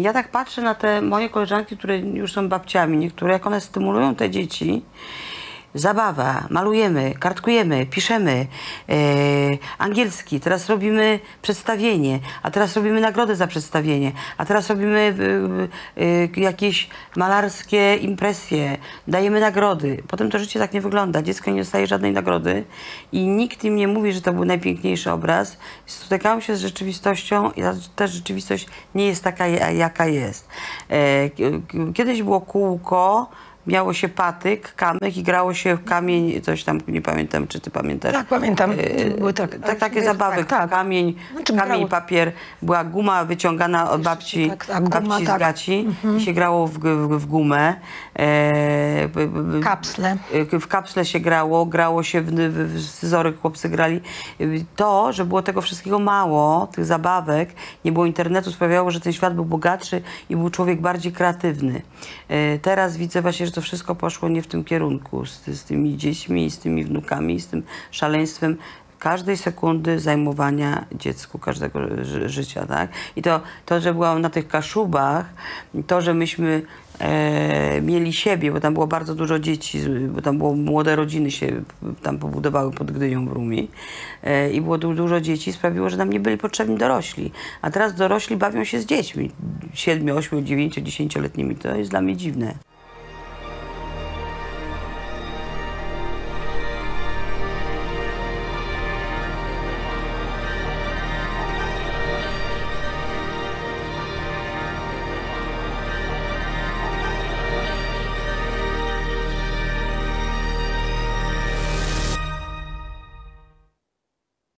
Ja tak patrzę na te moje koleżanki, które już są babciami, niektóre, jak one stymulują te dzieci. Zabawa, malujemy, kartkujemy, piszemy, e, angielski, teraz robimy przedstawienie, a teraz robimy nagrodę za przedstawienie, a teraz robimy e, e, jakieś malarskie impresje, dajemy nagrody. Potem to życie tak nie wygląda. Dziecko nie dostaje żadnej nagrody i nikt im nie mówi, że to był najpiękniejszy obraz. Spotykałam się z rzeczywistością i ta, rzeczywistość nie jest taka, ja- jaka jest. Kiedyś było kółko, miało się patyk, kamyk i grało się w kamień, coś tam, nie pamiętam, czy ty pamiętasz? Tak, pamiętam. E, Były tak- tak, takie tak, zabawy, tak. kamień, Znaczy kamień, grało- papier, była guma wyciągana od babci, tak- tak, guma, babci z tak. gaci i się grało w, w, w gumę. E, Kapsle. Y, w kapsle się grało, grało się w, w, scyzory, chłopcy grali. Y, To, że było tego wszystkiego mało, tych zabawek, nie było internetu, sprawiało, że ten świat był bogatszy i był człowiek bardziej kreatywny. Y, Teraz widzę właśnie, że to wszystko poszło nie w tym kierunku, z, z tymi dziećmi, z tymi wnukami, z tym szaleństwem każdej sekundy zajmowania dziecku każdego ży- życia, tak? I to, to, że byłam na tych kaszubach, to, że myśmy e, mieli siebie, bo tam było bardzo dużo dzieci, bo tam było młode rodziny się tam pobudowały pod Gdynią w Rumi e, i było du- dużo dzieci, sprawiło, że nam nie byli potrzebni dorośli. A teraz dorośli bawią się z dziećmi, 7, 8, 9, 10-letnimi. To jest dla mnie dziwne.